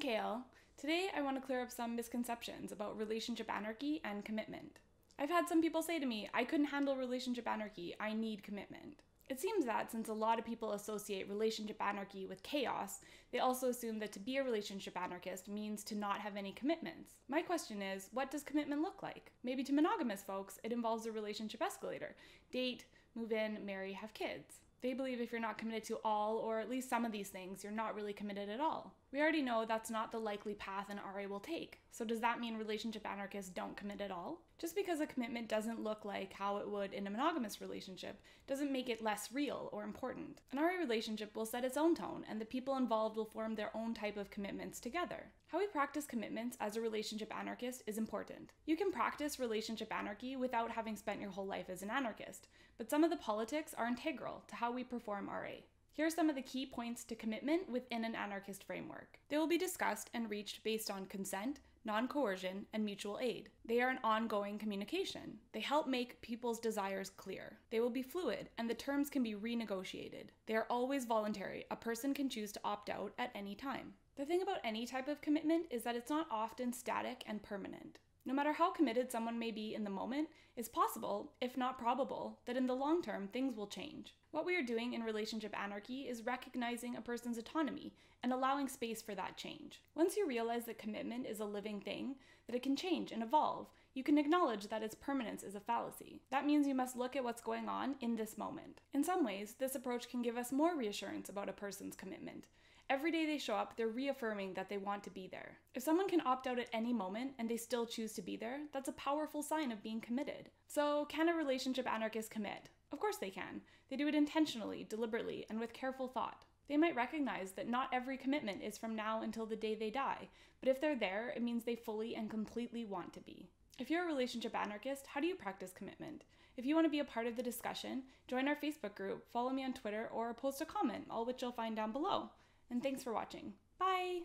Kale. Today I want to clear up some misconceptions about relationship anarchy and commitment. I've had some people say to me, I couldn't handle relationship anarchy, I need commitment. It seems that since a lot of people associate relationship anarchy with chaos, they also assume that to be a relationship anarchist means to not have any commitments. My question is, what does commitment look like? Maybe to monogamous folks, it involves a relationship escalator date, move in, marry, have kids. They believe if you're not committed to all or at least some of these things, you're not really committed at all. We already know that's not the likely path an RA will take. So does that mean relationship anarchists don't commit at all? Just because a commitment doesn't look like how it would in a monogamous relationship doesn't make it less real or important. An RA relationship will set its own tone and the people involved will form their own type of commitments together. How we practice commitments as a relationship anarchist is important. You can practice relationship anarchy without having spent your whole life as an anarchist, but some of the politics are integral to how we perform RA. Here are some of the key points to commitment within an anarchist framework. They will be discussed and reached based on consent, non coercion, and mutual aid. They are an ongoing communication. They help make people's desires clear. They will be fluid, and the terms can be renegotiated. They are always voluntary. A person can choose to opt out at any time. The thing about any type of commitment is that it's not often static and permanent. No matter how committed someone may be in the moment, it's possible, if not probable, that in the long term things will change. What we are doing in relationship anarchy is recognizing a person's autonomy and allowing space for that change. Once you realize that commitment is a living thing, that it can change and evolve, you can acknowledge that its permanence is a fallacy. That means you must look at what's going on in this moment. In some ways, this approach can give us more reassurance about a person's commitment. Every day they show up, they're reaffirming that they want to be there. If someone can opt out at any moment and they still choose to be there, that's a powerful sign of being committed. So, can a relationship anarchist commit? Of course they can. They do it intentionally, deliberately, and with careful thought. They might recognize that not every commitment is from now until the day they die, but if they're there, it means they fully and completely want to be. If you're a relationship anarchist, how do you practice commitment? If you want to be a part of the discussion, join our Facebook group, follow me on Twitter, or post a comment, all which you'll find down below. And thanks for watching. Bye!